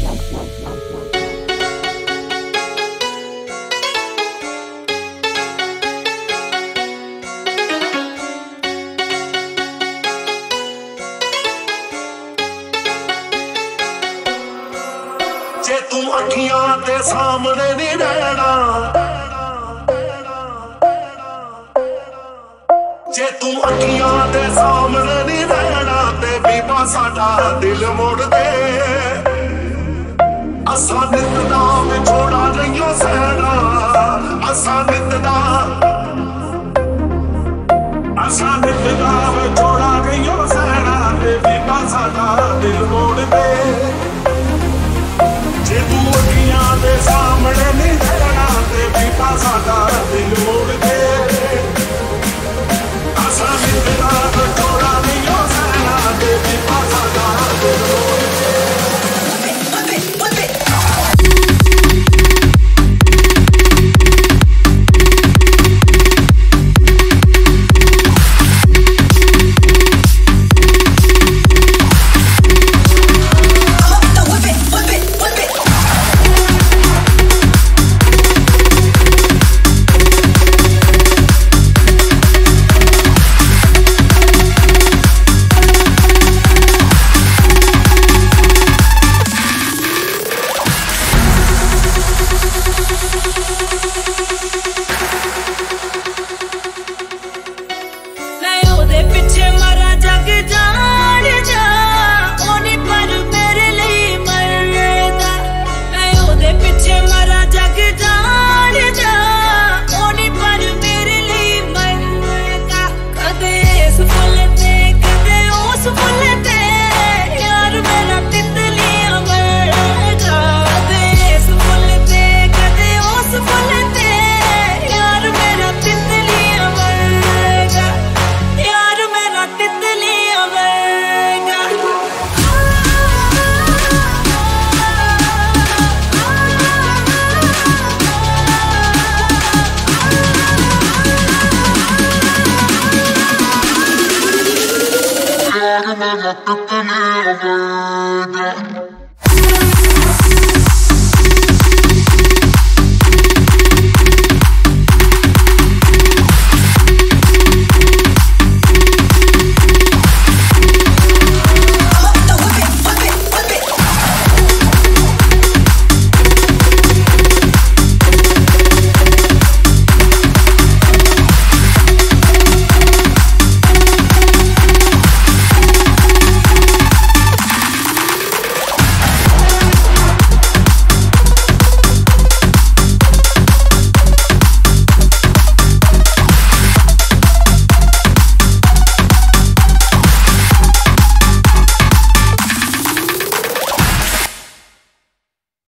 ਜੇ ਤੂੰ ਅੱਖੀਆਂ ਦੇ ਸਾਹਮਣੇ ਨਹੀਂ ਰਹਿਣਾ, ਜੇ ਤੂੰ ਅੱਖੀਆਂ ਦੇ ਸਾਹਮਣੇ ਨਹੀਂ ਰਹਿਣਾ ਤੇ ਬੀਬਾ ਸਾਡਾ ਦਿਲ ਮੋੜ ਦੇ ਅਸਾਂ ਨਿਤ ਦਾ ਵਿਛੋੜਾ ਰਹੀਓ ਸਹਿਣਾ। ਅਸਾਂ ਨਿਤ ਦਾ ਅਸਾਂ ਨਿਤ ਦਾ ਵਿਛੋੜਾ ਰਹੀਓ ਸਹਿਣਾ। ਤੇ ਬੀਬਾ ਸਾਡਾ ਦਿਲ ਮੋੜ ਦੇ ਜੇ ਤੂੰ ਅੱਖੀਆਂ ਦੇ ਸਾਹਮਣੇ Hakkını verdi.